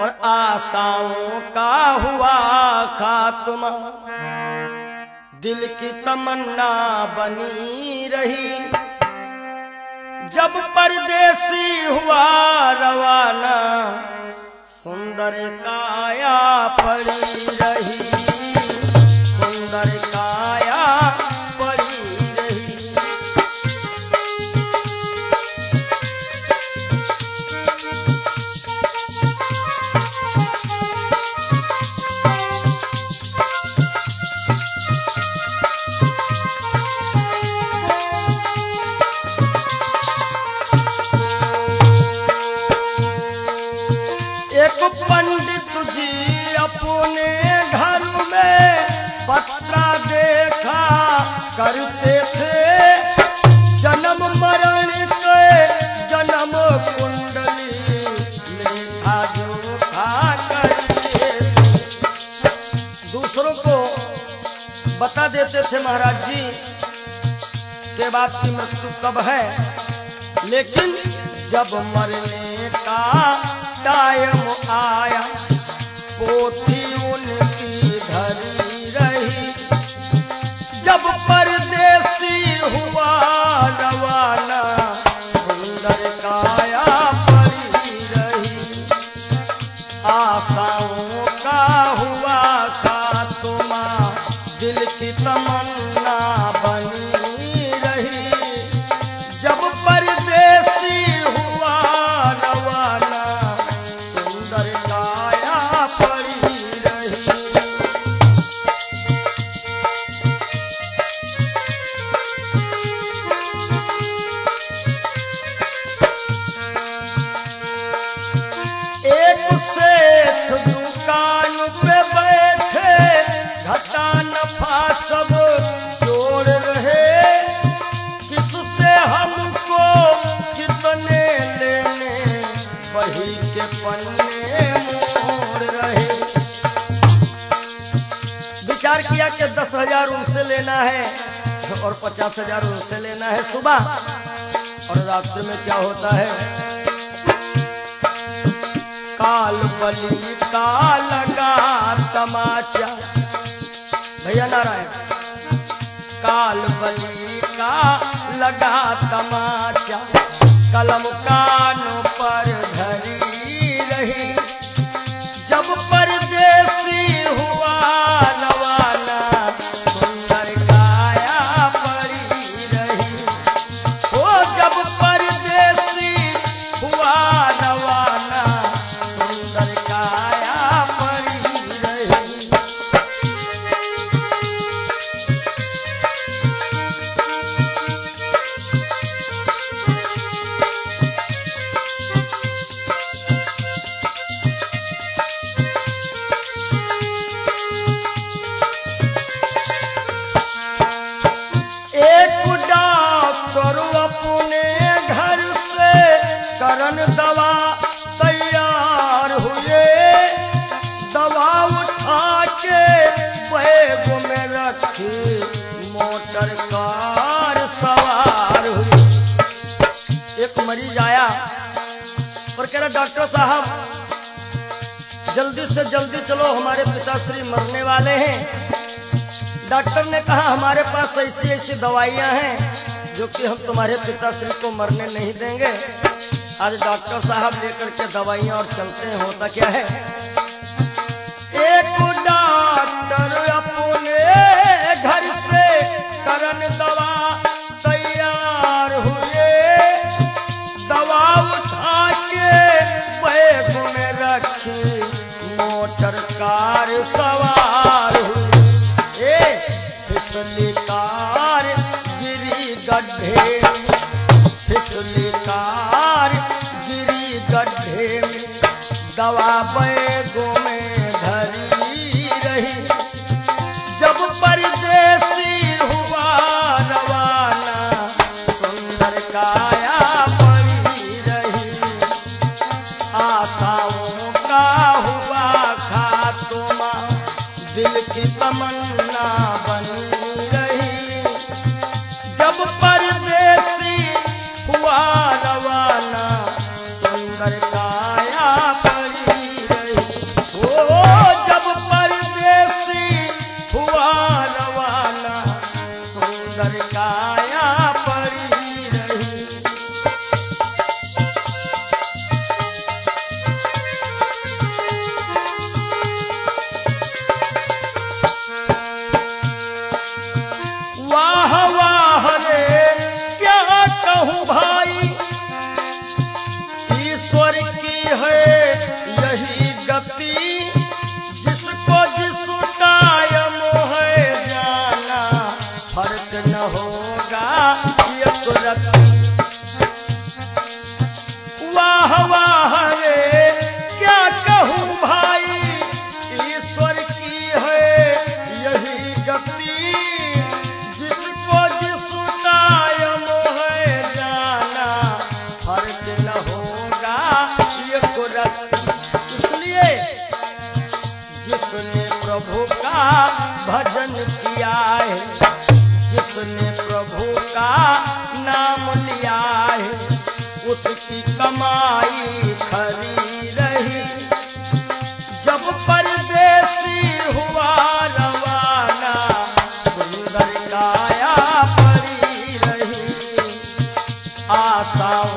और आशाओं का हुआ खात्मा। दिल की तमन्ना बनी रही। जब परदेसी हुआ रवाना, सुंदर काया पड़ी रही। करते थे जन्म मरण के जन्म कुंडली दूसरों को बता देते थे महाराज जी के बाप की मृत्यु कब है। लेकिन जब मरने का टाइम आया, पोथी दिल के रहे। विचार किया कि दस हज़ार उनसे लेना है और पचास हज़ार उनसे लेना है सुबह। और रात्रि में क्या होता है? काल बली का लगा तमाचा। भैया नारायण, काल बली का लगा तमाचा। कलम कानों पर मोटर कार सवार हुई। एक मरीज़ आया और कह रहा, डॉक्टर साहब, जल्दी से जल्दी चलो, हमारे पिताश्री मरने वाले हैं। डॉक्टर ने कहा, हमारे पास ऐसी ऐसी दवाइयाँ हैं जो कि हम तुम्हारे पिताश्री को मरने नहीं देंगे। आज डॉक्टर साहब लेकर के दवाइयाँ और चलते हैं, होता क्या है? एक डॉक्टर गड्ढे फिसली कार गिरी गड्ढे में, दवा बैगों में धरी रही। जब परदेसी हुआ रवाना, सुंदर काया पड़ी रही। आशाओं का हुआ खात्मा, दिल की तमन्ना बनी की कमाई खरी रही। जब परदेसी हुआ रवाना सुंदर काया पड़ी रही। आशाओं